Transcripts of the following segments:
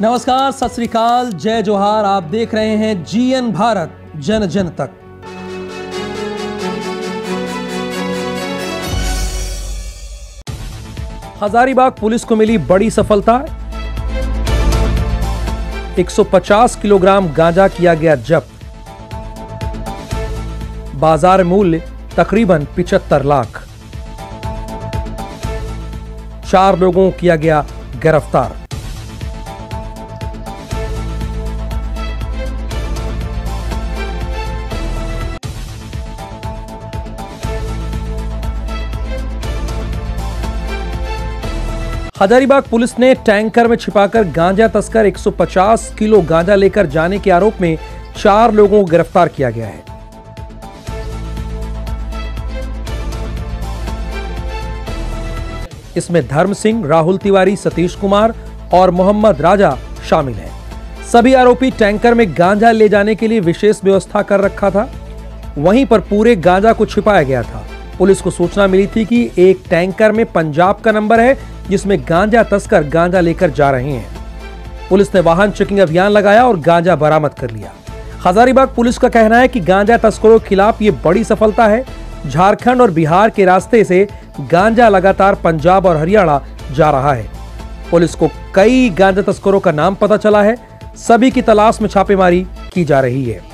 नमस्कार, सत श्रीकाल जय जोहार, आप देख रहे हैं जीएन भारत, जन जन तक। हजारीबाग पुलिस को मिली बड़ी सफलता। 150 किलोग्राम गांजा किया गया जब्त। बाज़ार मूल्य तकरीबन 75 लाख। चार लोगों को किया गया गिरफ़्तार। हजारीबाग पुलिस ने टैंकर में छिपाकर गांजा तस्कर 150 किलो गांजा लेकर जाने के आरोप में चार लोगों को गिरफ़्तार किया गया है। इसमें धर्म सिंह, राहुल तिवारी, सतीश कुमार और मोहम्मद राजा शामिल हैं। सभी आरोपी टैंकर में गांजा ले जाने के लिए विशेष व्यवस्था कर रखा था। वहीं पर पूरे गांजा को छिपाया गया था। पुलिस को सूचना मिली थी कि एक टैंकर में पंजाब का नंबर है, जिसमें गांजा तस्कर गांजा लेकर जा रहे हैं। पुलिस ने वाहन चेकिंग अभियान लगाया और गांजा बरामद कर लिया। हजारीबाग पुलिस का कहना है कि गांजा तस्करों के खिलाफ ये बड़ी सफलता है। झारखंड और बिहार के रास्ते से गांजा लगातार पंजाब और हरियाणा जा रहा है। पुलिस को कई गांजा तस्करों का नाम पता चला है। सभी की तलाश में छापेमारी की जा रही है।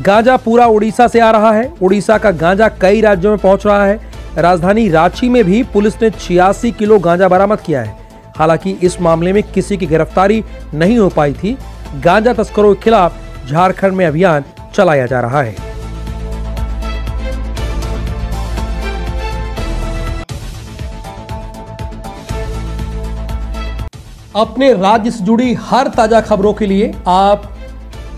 गांजा पूरा उड़ीसा से आ रहा है। उड़ीसा का गांजा कई राज्यों में पहुँच रहा है। राजधानी रांची में भी पुलिस ने छियासी किलो गांजा बरामद किया है। हालाँकि इस मामले में किसी की गिरफ्तारी नहीं हो पाई थी। गांजा तस्करों के खिलाफ झारखंड में अभियान चलाया जा रहा है। अपने राज्य से जुड़ी हर ताज़ा खबरों के लिए आप